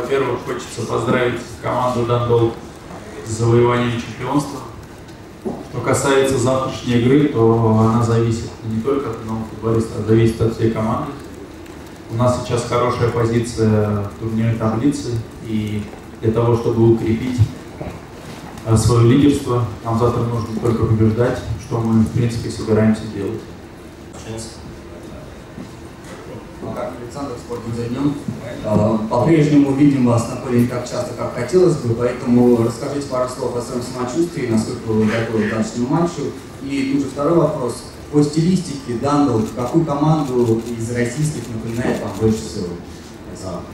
Во-первых, хочется поздравить команду Дандол с завоеванием чемпионства. Что касается завтрашней игры, то она зависит не только от одного футболиста, а зависит от всей команды. У нас сейчас хорошая позиция в турнирной таблице, и для того, чтобы укрепить э, свое лидерство, нам завтра нужно только побеждать, что мы, в принципе, собираемся делать. Макар Александр, спортом за днем. А, По-прежнему видим вас на поле не так часто, как хотелось бы, поэтому расскажите пару слов о своем самочувствии, насколько вы готовы к дальнейшему матчу. И тут же второй вопрос. По стилистике Дандл, какую команду из российских напоминает вам больше всего?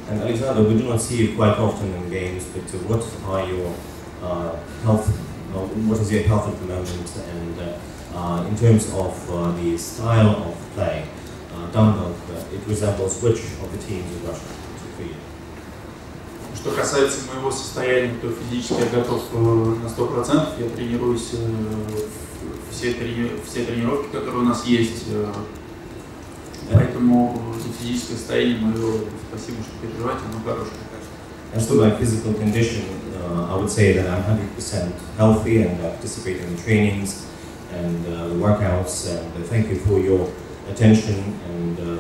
And Alexander, we do not see you quite often in games, but what are your uh, health, uh, what is your health at the moment, and uh, uh, in terms of the style of play, uh, Dundalk, uh, it resembles which of the teams in Russia for you? Что касается моего состояния, то физически я готов э, на 100%. Я тренируюсь э, все, трени- все тренировки, которые у нас есть. э, Поэтому физическое состояние мое, спасибо, что переживаете, оно хорошее. As to my physical condition, uh, I would say that I'm 100% healthy and I participate in the trainings and uh, the workouts. And uh, thank you for your attention. And uh,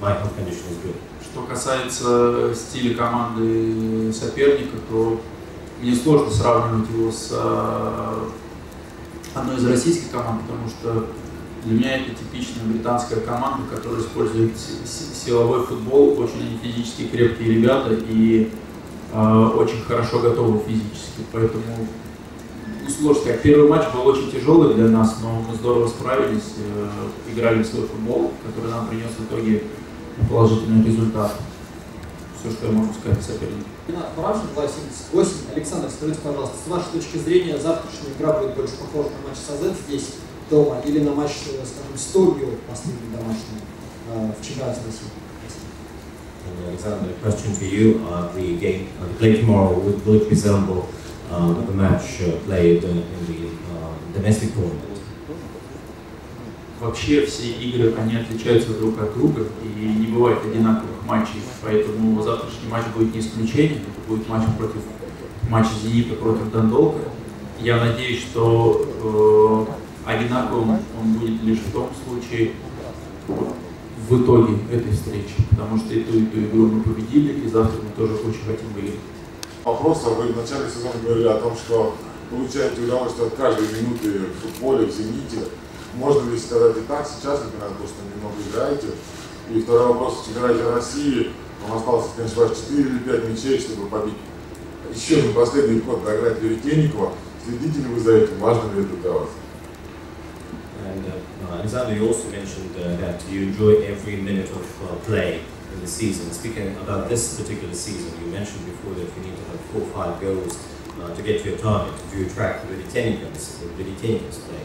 my health condition is good. Что касается стиля команды соперника, то мне сложно сравнивать его с э, одной из российских команд, потому что для меня это типичная британская команда, которая использует си- си- силовой футбол, очень физически крепкие ребята и э, очень хорошо готовы физически, поэтому ну, сложно сказать. Первый матч был очень тяжелый для нас, но мы здорово справились, э, играли в свой футбол, который нам принес в итоге положительный результат. Все, что я могу сказать о сопернике. Барашин, 278. Александр, скажите, пожалуйста, с вашей точки зрения, завтрашняя игра будет больше похожа на матч Сазет здесь, дома, или на матч, э, скажем, с Тобио, последний домашний, э, в чемпионате России? And Alexander, a question to you. Uh, the game, uh, the play tomorrow, will, will it resemble the match uh, played uh, in the uh, domestic tournament? Вообще все игры, они отличаются друг от друга, и не бывает одинаковых матчей, поэтому завтрашний матч будет не исключением, это будет матч против матч Зенита против Дандолка. Я надеюсь, что э, одинаковым он будет лишь в том случае, в итоге этой встречи, потому что эту, эту игру мы победили, и завтра мы тоже очень хотим выиграть. Вопрос, а вы в начале сезона говорили о том, что получаете удовольствие от каждой минуты в футболе, в «Зените». Можно ли сказать и так сейчас, например, то, что немного играете? И второй вопрос, чемпионате России, вам осталось, не ошибаюсь, 4 или 5 мячей, чтобы побить еще один последний ход догнать Веретенникова. Следите ли вы за этим? Важно ли это для вас? And uh, Alexander, you also mentioned uh, that you enjoy every minute of uh, play in the season. Speaking about this particular season, you mentioned before that you need to have four or five goals uh, to get to your target. Do you track the Veditenikans, the Veditenikans play?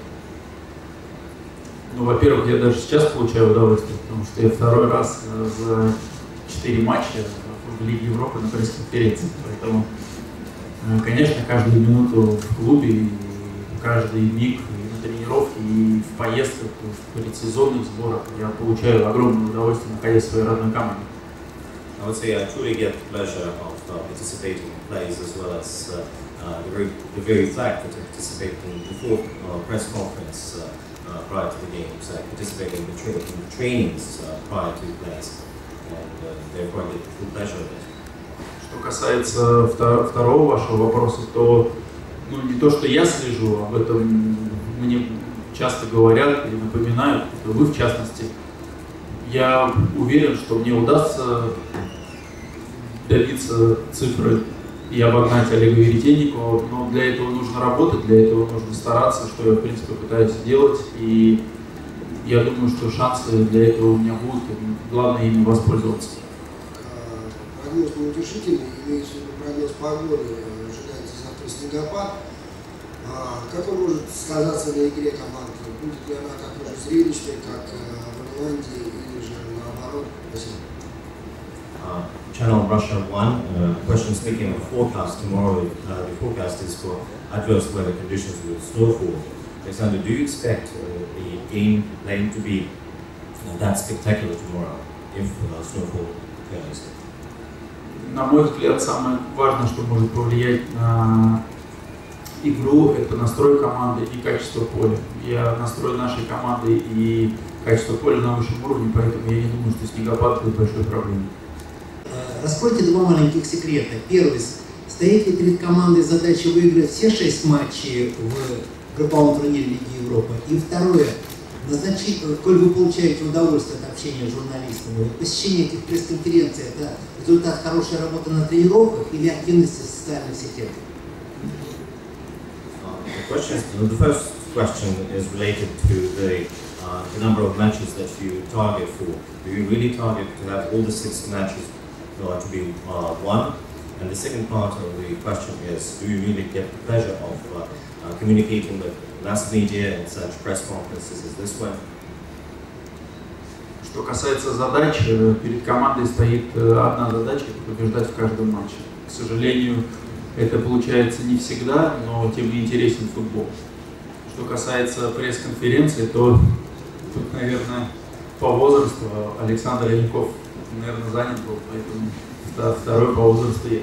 Ну, во-первых, я даже сейчас получаю удовольствие, потому что я второй раз э, за четыре матча в Лиге Европы на пресс-конференции. Поэтому, э, конечно, каждую минуту в клубе, каждый миг и на тренировке, и в поездках, и в предсезонных сборах я получаю огромное удовольствие, находясь в своей родной команде. I would say I truly get the pleasure of uh, participating in plays as well as uh, uh, the, very, the very fact that I participate in the fourth uh, press conference uh, uh, prior to the games. I participate in the, tra- in the trainings uh, prior to plays, and uh, therefore I get the full pleasure of it. Что касается вто- второго вашего вопроса, то ну, не то, что я слежу, об этом мне часто говорят и напоминают, это вы в частности. Я уверен, что мне удастся добиться цифры и обогнать Олега Веретенникова, но для этого нужно работать, для этого нужно стараться, что я, в принципе, пытаюсь сделать, и я думаю, что шансы для этого у меня будут, и главное ими воспользоваться. Э, Прогноз неутешительный, имеется в виду прогноз погоды, ожидается завтра снегопад. А Как он может сказаться на игре команды? Будет ли она такой же зрелищной, как э, в Ирландии, или же наоборот? Спасибо. Uh, Channel Russia 1, uh, question speaking of forecast tomorrow, uh, the forecast is for adverse weather conditions with snowfall. Alexander, do you expect uh, the game playing to be uh, that spectacular tomorrow if uh, snowfall occurs? на мой взгляд, самое важное, что может повлиять на игру, это настрой команды и качество поля. Я настрой нашей команды и качество поля на высшем уровне, поэтому я не думаю, что снегопад будет большой проблемой. Э, раскройте два маленьких секрета. Первый. Стоит ли перед командой задача выиграть все шесть матчей в групповом турнире Лиги Европы? И второе. Назначить, коль вы получаете удовольствие от общения с журналистами, посещение этих пресс-конференций – это результат хорошей работы на тренировках или активности в социальных сетях? the questions, the first question is related to the, uh, the number of matches that you target for. Do you really target to have all the six matches uh, to be uh, won? And the second part of the question is, do you really get the pleasure of uh, uh, communicating with mass media and such press conferences as this one? Что касается задач, э, перед командой стоит э, одна задача – побеждать в каждом матче. К сожалению, Это получается не всегда, но тем не интересен футбол. Что касается пресс-конференции, то тут, наверное, по возрасту Александр Яньков, наверное, занят был, поэтому второй по возрасту я.